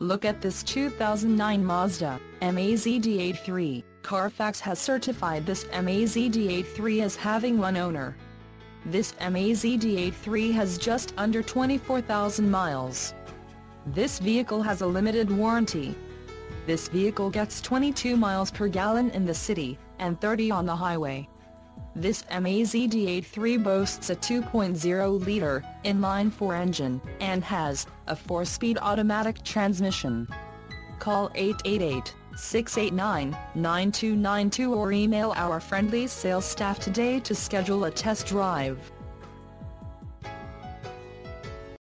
Look at this 2009 Mazda MAZDA3. Carfax has certified this MAZDA3 as having one owner. This MAZDA3 has just under 24,000 miles. This vehicle has a limited warranty. This vehicle gets 22 miles per gallon in the city, and 30 on the highway. This MAZDA3 boasts a 2.0-liter, inline-four engine, and has, a 4-speed automatic transmission. Call 888-689-9292 or email our friendly sales staff today to schedule a test drive.